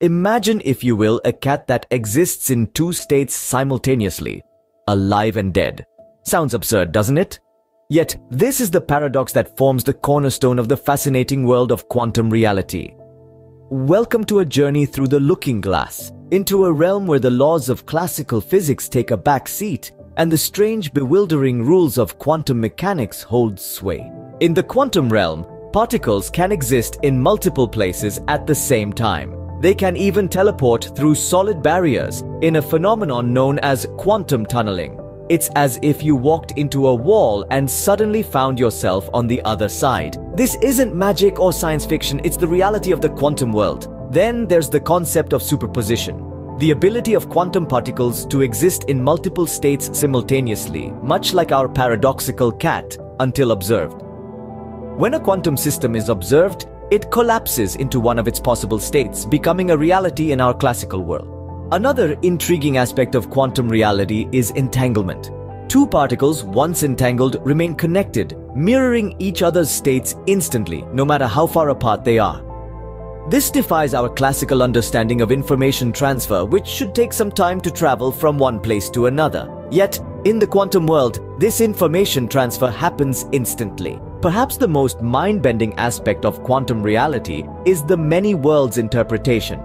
Imagine, if you will, a cat that exists in two states simultaneously, alive and dead. Sounds absurd, doesn't it? Yet, this is the paradox that forms the cornerstone of the fascinating world of quantum reality. Welcome to a journey through the looking glass, into a realm where the laws of classical physics take a back seat and the strange, bewildering rules of quantum mechanics hold sway. In the quantum realm, particles can exist in multiple places at the same time. They can even teleport through solid barriers in a phenomenon known as quantum tunneling. It's as if you walked into a wall and suddenly found yourself on the other side. This isn't magic or science fiction, it's the reality of the quantum world. Then there's the concept of superposition. The ability of quantum particles to exist in multiple states simultaneously, much like our paradoxical cat, until observed. When a quantum system is observed, it collapses into one of its possible states, becoming a reality in our classical world. Another intriguing aspect of quantum reality is entanglement. Two particles, once entangled, remain connected, mirroring each other's states instantly, no matter how far apart they are. This defies our classical understanding of information transfer, which should take some time to travel from one place to another. Yet, in the quantum world, this information transfer happens instantly. Perhaps the most mind-bending aspect of quantum reality is the many worlds interpretation.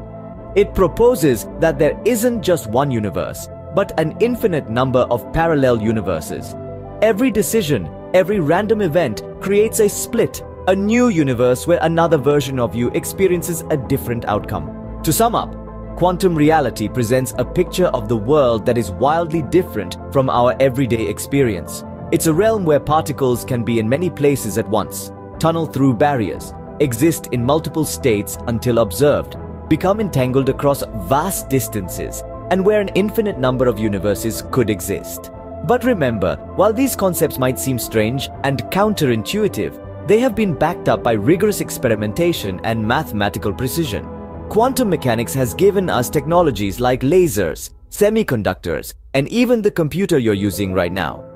It proposes that there isn't just one universe, but an infinite number of parallel universes. Every decision, every random event creates a split, a new universe where another version of you experiences a different outcome. To sum up, quantum reality presents a picture of the world that is wildly different from our everyday experience. It's a realm where particles can be in many places at once, tunnel through barriers, exist in multiple states until observed, become entangled across vast distances, and where an infinite number of universes could exist. But remember, while these concepts might seem strange and counterintuitive, they have been backed up by rigorous experimentation and mathematical precision. Quantum mechanics has given us technologies like lasers, semiconductors, and even the computer you're using right now.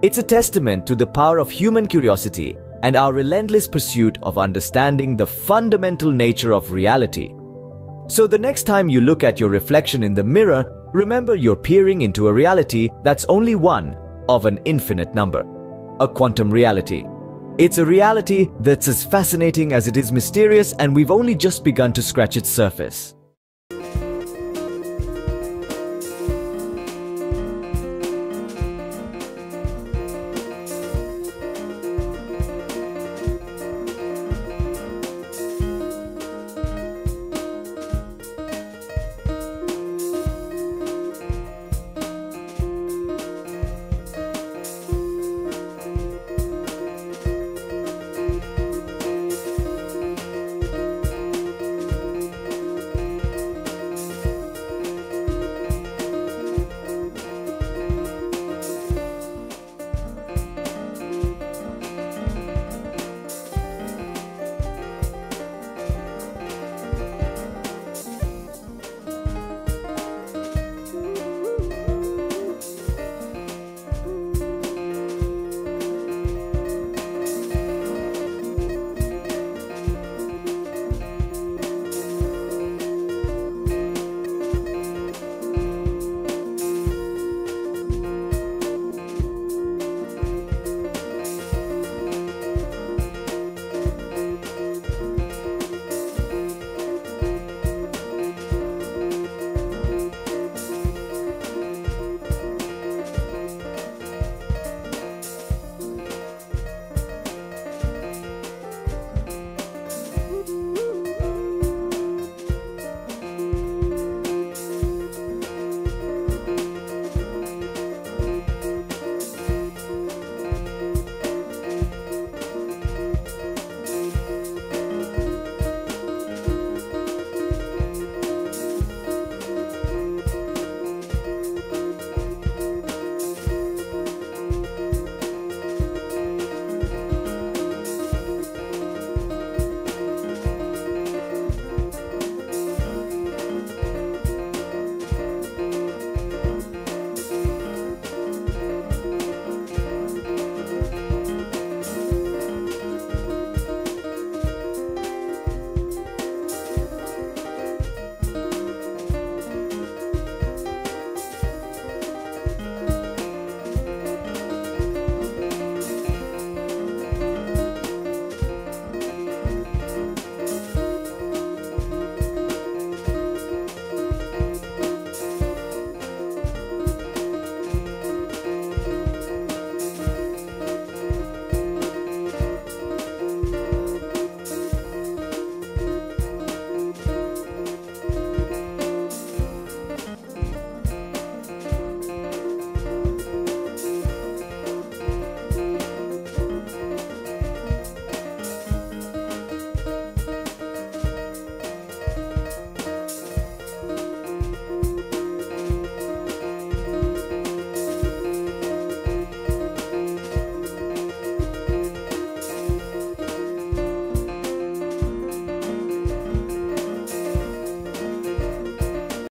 It's a testament to the power of human curiosity and our relentless pursuit of understanding the fundamental nature of reality. So the next time you look at your reflection in the mirror, remember you're peering into a reality that's only one of an infinite number. A quantum reality. It's a reality that's as fascinating as it is mysterious and we've only just begun to scratch its surface.